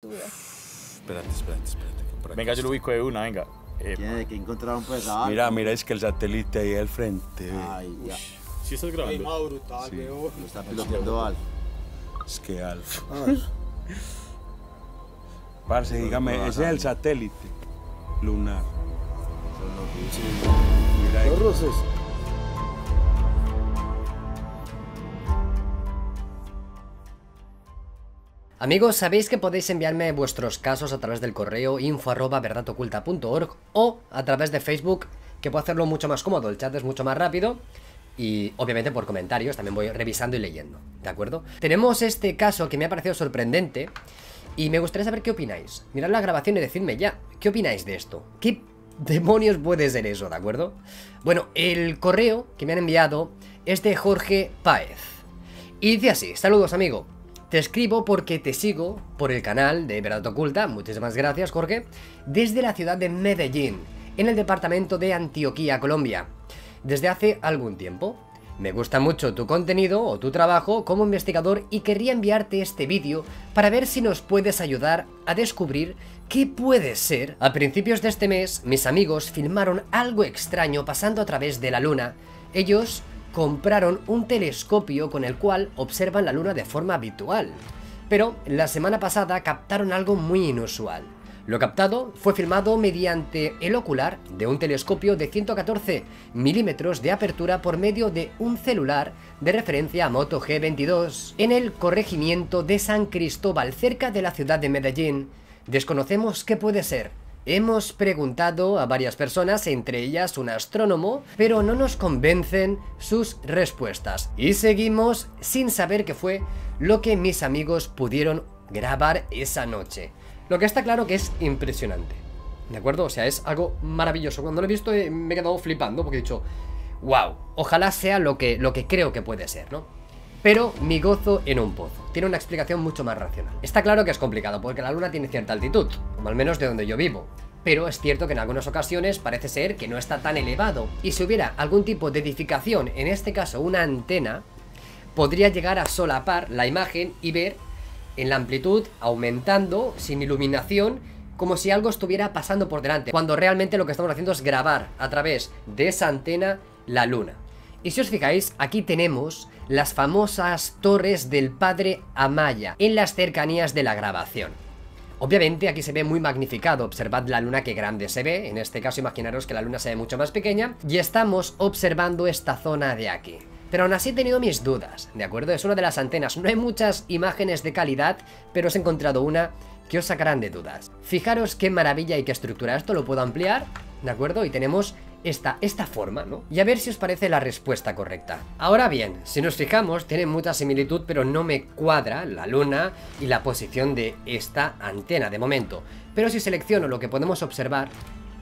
Espérate, espérate, espérate. que por aquí Venga, yo lo ubico de una, venga. Eh, Tiene que encontrar un pedazo. Mira, mira, es que el satélite ahí al frente. Ay, ya. ¿Sí estás grabando? brutal, Sí. weón. Lo está piloteando Al. Es que Alf. Parce, dígame, ese es el satélite lunar. Mira ahí. Los rusos. Amigos, sabéis que podéis enviarme vuestros casos a través del correo info arroba verdadoculta.org o a través de Facebook, que puedo hacerlo mucho más cómodo, el chat es mucho más rápido y obviamente por comentarios también voy revisando y leyendo, ¿de acuerdo? Tenemos este caso que me ha parecido sorprendente y me gustaría saber qué opináis. Mirad la grabación y decidme ya, ¿qué opináis de esto? ¿Qué demonios puede ser eso, de acuerdo? Bueno, el correo que me han enviado es de Jorge Páez. Y dice así, saludos amigo, te escribo porque te sigo por el canal de Verdad Oculta, muchísimas gracias Jorge, desde la ciudad de Medellín, en el departamento de Antioquía, Colombia, desde hace algún tiempo. Me gusta mucho tu contenido o tu trabajo como investigador y querría enviarte este vídeo para ver si nos puedes ayudar a descubrir qué puede ser. A principios de este mes, mis amigos filmaron algo extraño pasando a través de la luna. Ellos compraron un telescopio con el cual observan la luna de forma habitual. Pero la semana pasada captaron algo muy inusual. Lo captado fue filmado mediante el ocular de un telescopio de 114 milímetros de apertura por medio de un celular de referencia a Moto G22 en el corregimiento de San Cristóbal cerca de la ciudad de Medellín. Desconocemos qué puede ser, Hemos preguntado a varias personas, entre ellas un astrónomo, pero no nos convencen sus respuestas. Y seguimos sin saber qué fue lo que mis amigos pudieron grabar esa noche. Lo que está claro que es impresionante. ¿De acuerdo? O sea, es algo maravilloso. Cuando lo he visto eh, me he quedado flipando porque he dicho, wow, ojalá sea lo que, lo que creo que puede ser, ¿no? Pero mi gozo en un pozo. Tiene una explicación mucho más racional. Está claro que es complicado, porque la luna tiene cierta altitud, como al menos de donde yo vivo. Pero es cierto que en algunas ocasiones parece ser que no está tan elevado. Y si hubiera algún tipo de edificación, en este caso una antena, podría llegar a solapar la imagen y ver en la amplitud aumentando, sin iluminación, como si algo estuviera pasando por delante, cuando realmente lo que estamos haciendo es grabar a través de esa antena la luna. Y si os fijáis, aquí tenemos las famosas torres del padre Amaya, en las cercanías de la grabación. Obviamente aquí se ve muy magnificado, observad la luna que grande se ve, en este caso imaginaros que la luna se ve mucho más pequeña, y estamos observando esta zona de aquí. Pero aún así he tenido mis dudas, ¿de acuerdo? Es una de las antenas, no hay muchas imágenes de calidad, pero os he encontrado una que os sacarán de dudas. Fijaros qué maravilla y qué estructura, esto lo puedo ampliar, ¿de acuerdo? Y tenemos esta, esta forma, ¿no? Y a ver si os parece la respuesta correcta. Ahora bien, si nos fijamos, tiene mucha similitud, pero no me cuadra la luna y la posición de esta antena de momento. Pero si selecciono lo que podemos observar,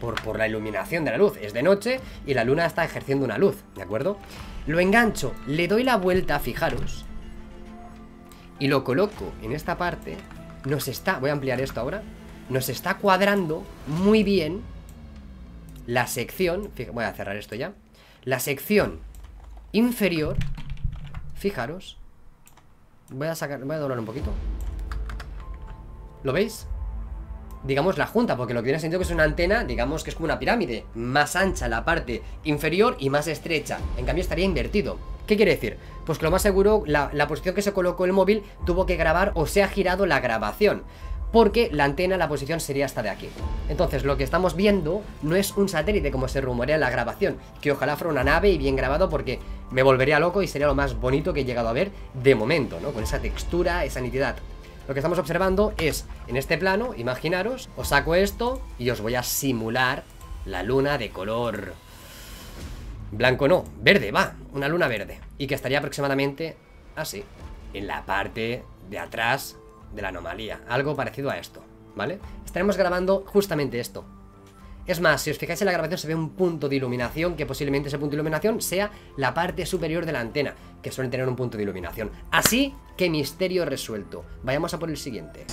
por, por la iluminación de la luz, es de noche y la luna está ejerciendo una luz, ¿de acuerdo? Lo engancho, le doy la vuelta, fijaros, y lo coloco en esta parte, nos está, voy a ampliar esto ahora, nos está cuadrando muy bien la sección, voy a cerrar esto ya, la sección inferior, fijaros, voy a sacar, voy a doblar un poquito, ¿lo veis? Digamos la junta, porque lo que viene siendo que es una antena, digamos que es como una pirámide, más ancha la parte inferior y más estrecha, en cambio estaría invertido. ¿Qué quiere decir? Pues que lo más seguro, la, la posición que se colocó el móvil tuvo que grabar o se ha girado la grabación porque la antena, la posición sería hasta de aquí. Entonces, lo que estamos viendo no es un satélite como se rumorea en la grabación, que ojalá fuera una nave y bien grabado porque me volvería loco y sería lo más bonito que he llegado a ver de momento, ¿no? Con esa textura, esa nitidad. Lo que estamos observando es, en este plano, imaginaros, os saco esto y os voy a simular la luna de color... Blanco no, verde, va, una luna verde. Y que estaría aproximadamente así, en la parte de atrás de la anomalía. Algo parecido a esto, ¿vale? Estaremos grabando justamente esto. Es más, si os fijáis en la grabación se ve un punto de iluminación, que posiblemente ese punto de iluminación sea la parte superior de la antena, que suelen tener un punto de iluminación. Así que misterio resuelto. Vayamos a por el siguiente.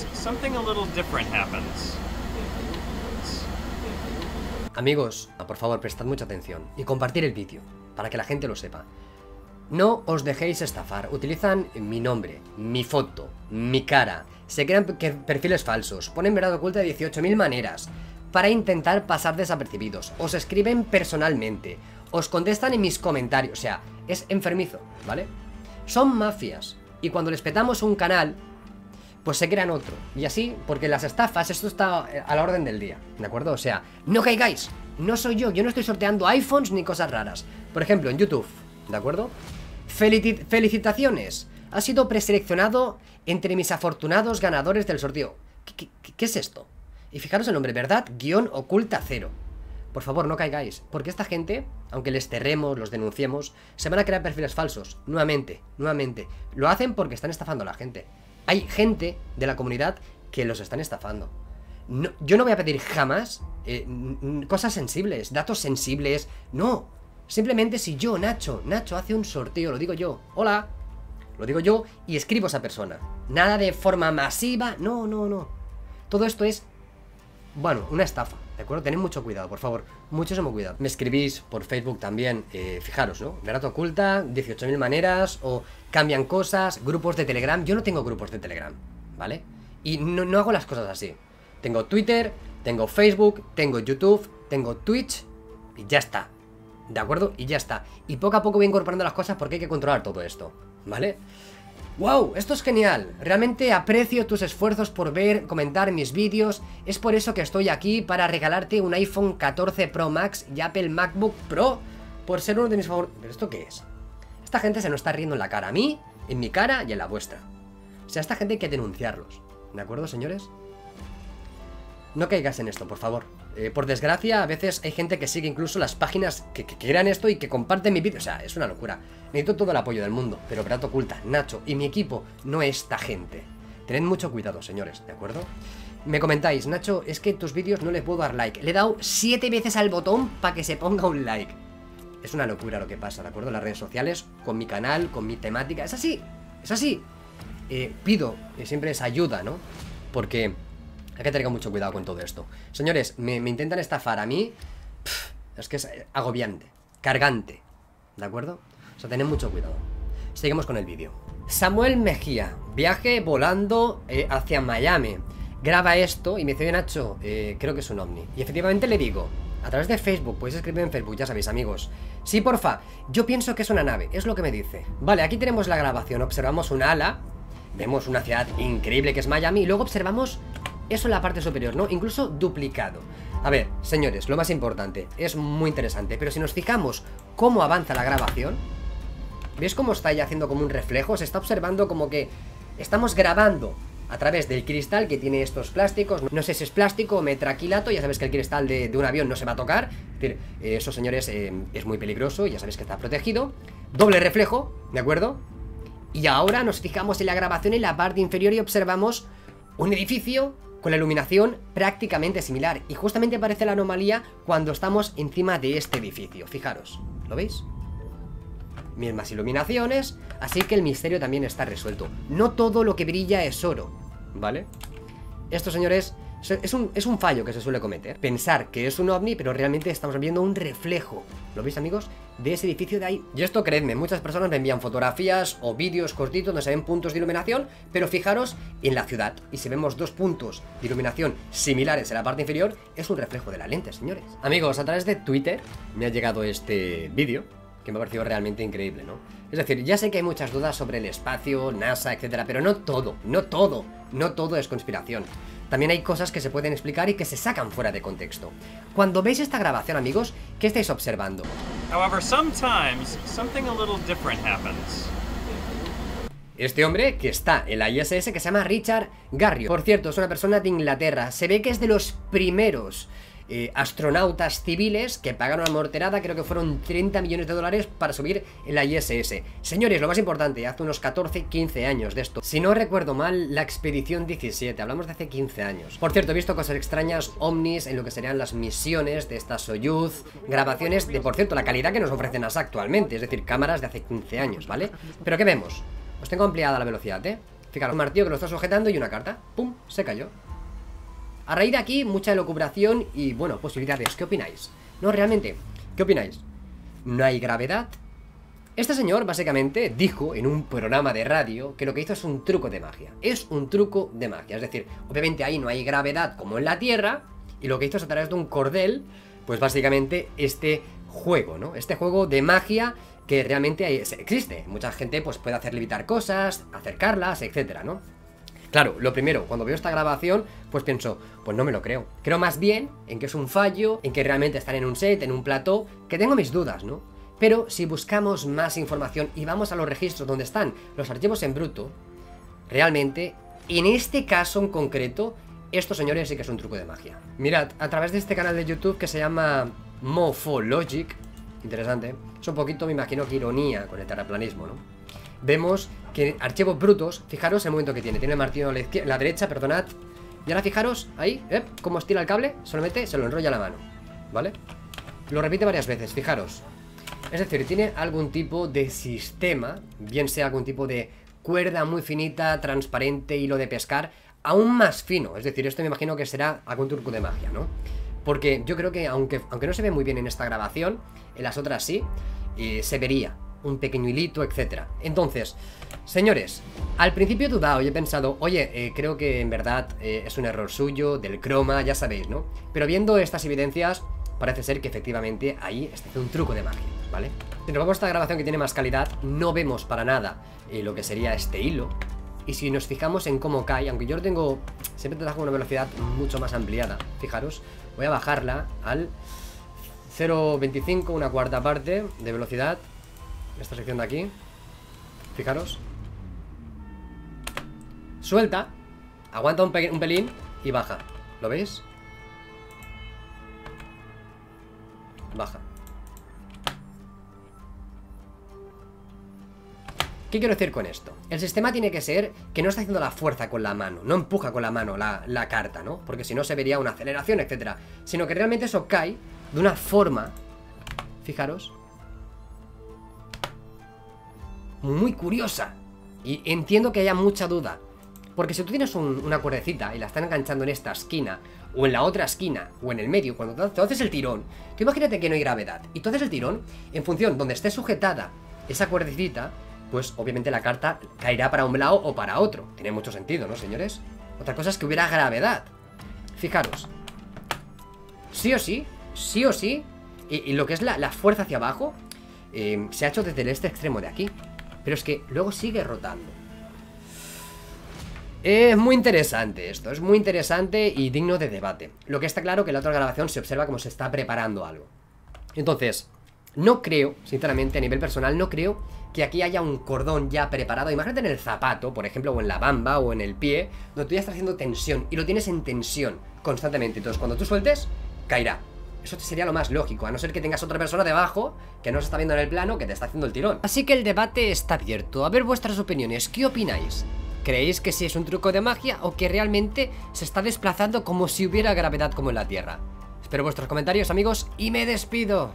Amigos, por favor, prestad mucha atención y compartir el vídeo, para que la gente lo sepa. No os dejéis estafar. Utilizan mi nombre, mi foto, mi cara. Se crean perfiles falsos. Ponen verdad oculta de 18.000 maneras. Para intentar pasar desapercibidos. Os escriben personalmente. Os contestan en mis comentarios. O sea, es enfermizo, ¿vale? Son mafias. Y cuando les petamos un canal, pues se crean otro. Y así, porque las estafas, esto está eh, a la orden del día, ¿de acuerdo? O sea, no caigáis. No soy yo, yo no estoy sorteando iPhones ni cosas raras. Por ejemplo, en YouTube, ¿de acuerdo? Felicit- felicitaciones. Ha sido preseleccionado entre mis afortunados ganadores del sorteo. ¿Qué, es esto? Y fijaros el nombre, ¿verdad? Guión oculta cero. Por favor, no caigáis, porque esta gente, aunque les cerremos, los denunciemos, se van a crear perfiles falsos, nuevamente, nuevamente. Lo hacen porque están estafando a la gente. Hay gente de la comunidad que los están estafando. Yo no voy a pedir jamás eh, cosas sensibles, datos sensibles, no. Simplemente si yo, Nacho, Nacho hace un sorteo, lo digo yo, hola, lo digo yo y escribo a esa persona. Nada de forma masiva, no, no, no. Todo esto es bueno, una estafa, ¿de acuerdo? Tened mucho cuidado, por favor, muchísimo cuidado. Me escribís por Facebook también, eh, fijaros, ¿no? Verdad oculta, 18.000 maneras, o cambian cosas, grupos de Telegram. Yo no tengo grupos de Telegram, ¿vale? Y no, no hago las cosas así. Tengo Twitter, tengo Facebook, tengo YouTube, tengo Twitch, y ya está. ¿De acuerdo? Y ya está. Y poco a poco voy incorporando las cosas porque hay que controlar todo esto, ¿vale? ¡Wow! Esto es genial. Realmente aprecio tus esfuerzos por ver, comentar mis vídeos. Es por eso que estoy aquí para regalarte un iPhone 14 Pro Max y Apple MacBook Pro por ser uno de mis favoritos. ¿Pero esto qué es? Esta gente se nos está riendo en la cara a mí, en mi cara y en la vuestra. O sea, esta gente hay que denunciarlos. ¿De acuerdo, señores? No caigas en esto, por favor. Eh, por desgracia, a veces hay gente que sigue incluso las páginas que, que esto y que comparten mi vídeo. O sea, es una locura. Necesito todo el apoyo del mundo, pero Verdad Oculta, Nacho y mi equipo, no esta gente. Tened mucho cuidado, señores, ¿de acuerdo? Me comentáis, Nacho, es que tus vídeos no le puedo dar like. Le he dado siete veces al botón para que se ponga un like. Es una locura lo que pasa, ¿de acuerdo? Las redes sociales, con mi canal, con mi temática. Es así, es así. Eh, pido eh, siempre esa ayuda, ¿no? Porque hay que tener mucho cuidado con todo esto. Señores, me, intentan estafar a mí. pf, es que es agobiante, cargante. ¿De acuerdo? O sea, tened mucho cuidado. Seguimos con el vídeo. Samuel Mejía, viaje volando eh, hacia Miami. Graba esto y me dice, "Oye, Nacho, eh, creo que es un ovni. Y efectivamente le digo, a través de Facebook, podéis escribir en Facebook, ya sabéis, amigos. Sí, porfa, yo pienso que es una nave, es lo que me dice. Vale, aquí tenemos la grabación, observamos una ala, vemos una ciudad increíble que es Miami, y luego observamos eso en la parte superior, ¿no? Incluso duplicado. A ver, señores, lo más importante, es muy interesante, pero si nos fijamos cómo avanza la grabación, ¿Ves cómo está ya haciendo como un reflejo? Se está observando como que estamos grabando a través del cristal que tiene estos plásticos. No sé si es plástico o metraquilato, ya sabes que el cristal de, un avión no se va a tocar. Es decir, eso, señores, eh, es muy peligroso, ya sabéis que está protegido. Doble reflejo, ¿de acuerdo? Y ahora nos fijamos en la grabación en la parte inferior y observamos un edificio con la iluminación prácticamente similar. Y justamente aparece la anomalía cuando estamos encima de este edificio. Fijaros, ¿lo veis? mismas iluminaciones, así que el misterio también está resuelto. No todo lo que brilla es oro, ¿vale? Esto, señores, se- es un, es un fallo que se suele cometer. Pensar que es un ovni, pero realmente estamos viendo un reflejo, ¿lo veis, amigos? De ese edificio de ahí. Y esto, creedme, muchas personas me envían fotografías o vídeos cortitos donde se ven puntos de iluminación, pero fijaros en la ciudad. Y si vemos dos puntos de iluminación similares en la parte inferior, es un reflejo de la lente, señores. Amigos, a través de Twitter me ha llegado este vídeo que me ha parecido realmente increíble, ¿no? Es decir, ya sé que hay muchas dudas sobre el espacio, NASA, etcétera, pero no todo, no todo, no todo es conspiración. También hay cosas que se pueden explicar y que se sacan fuera de contexto. Cuando veis esta grabación, amigos, ¿qué estáis observando? However, sometimes something a little different happens. Este hombre que está en la ISS que se llama Richard Garriott. Por cierto, es una persona de Inglaterra. Se ve que es de los primeros eh, astronautas civiles que pagaron una morterada, creo que fueron 30 millones de dólares para subir en la ISS. Señores, lo más importante, hace unos 14, 15 años de esto. Si no recuerdo mal, la expedición 17, hablamos de hace 15 años. Por cierto, he visto cosas extrañas, ovnis, en lo que serían las misiones de esta Soyuz, grabaciones de, por cierto, la calidad que nos ofrece NASA actualmente, es decir, cámaras de hace 15 años, ¿vale? Pero ¿qué vemos? Os tengo ampliada la velocidad, ¿eh? Fijaros, un martillo que lo está sujetando y una carta. ¡Pum! Se cayó. A raíz de aquí, mucha elucubración y, bueno, posibilidades. ¿Qué opináis? No, realmente, ¿qué opináis? No hay gravedad, Este señor básicamente dijo en un programa de radio que lo que hizo es un truco de magia. Es un truco de magia. Es decir, obviamente ahí no hay gravedad como en la Tierra. Y lo que hizo es a través de un cordel, pues básicamente este juego, ¿no? Este juego de magia que realmente existe. Mucha gente pues puede hacer levitar cosas, acercarlas, etcétera, ¿no? Claro, lo primero, cuando veo esta grabación, pues pienso, pues no me lo creo. Creo más bien en que es un fallo, en que realmente están en un set, en un plató, que tengo mis dudas, ¿no? Pero si buscamos más información y vamos a los registros donde están los archivos en bruto, realmente, en este caso en concreto, estos señores sí que es un truco de magia. Mirad, a través de este canal de YouTube que se llama Mofologic, interesante, es un poquito, me imagino que ironía con el terraplanismo, ¿no? Vemos que archivos brutos, fijaros el momento que tiene, tiene el martillo a la, la derecha, perdonad, y ahora fijaros, ahí, ¿eh? Cómo estira el cable, solamente se lo enrolla la mano, ¿vale? Lo repite varias veces, fijaros, es decir, tiene algún tipo de sistema, bien sea algún tipo de cuerda muy finita, transparente, hilo de pescar, aún más fino. Es decir, esto me imagino que será algún truco de magia, ¿no? Porque yo creo que aunque, aunque no se ve muy bien en esta grabación, en las otras sí, eh, se vería un pequeño hilito, etc. Entonces, señores, al principio he dudado y he pensado, oye, eh, creo que en verdad eh, es un error suyo, del croma, ya sabéis, ¿no? Pero viendo estas evidencias, parece ser que efectivamente ahí está un truco de magia. ¿vale? Si nos vamos a esta grabación que tiene más calidad, no vemos para nada eh, lo que sería este hilo. Y si nos fijamos en cómo cae, aunque yo lo tengo, siempre te con una velocidad mucho más ampliada, fijaros, voy a bajarla al 0.25, una cuarta parte de velocidad, esta sección de aquí, fijaros, suelta, aguanta un, pelín y baja, ¿lo veis? Baja. ¿Qué quiero decir con esto? El sistema tiene que ser que no está haciendo la fuerza con la mano, no empuja con la mano la, carta, ¿no? Porque si no se vería una aceleración, etcétera. Sino que realmente eso cae de una forma, fijaros, muy curiosa. Y entiendo que haya mucha duda. Porque si tú tienes una cuerdecita y la están enganchando en esta esquina, o en la otra esquina, o en el medio, cuando tú haces el tirón, tú imagínate que no hay gravedad. Y tú haces el tirón, en función donde esté sujetada esa cuerdecita, pues obviamente la carta caerá para un lado o para otro. Tiene mucho sentido, ¿no, señores? Otra cosa es que hubiera gravedad. Fijaros. Sí o sí, sí o sí, y, lo que es la, fuerza hacia abajo, eh, se ha hecho desde este extremo de aquí. Pero es que luego sigue rotando. Es muy interesante esto, es muy interesante y digno de debate. Lo que está claro que en la otra grabación se observa como se está preparando algo. Entonces, no creo, sinceramente, a nivel personal, no creo que aquí haya un cordón ya preparado. Imagínate en el zapato, por ejemplo, o en la bamba o en el pie, donde tú ya estás haciendo tensión y lo tienes en tensión constantemente. Entonces, cuando tú sueltes, caerá. Eso sería lo más lógico, a no ser que tengas otra persona debajo que no se está viendo en el plano que te está haciendo el tirón. Así que el debate está abierto. A ver vuestras opiniones, ¿qué opináis? ¿Creéis que sí es un truco de magia o que realmente se está desplazando como si hubiera gravedad como en la Tierra? Espero vuestros comentarios amigos y me despido.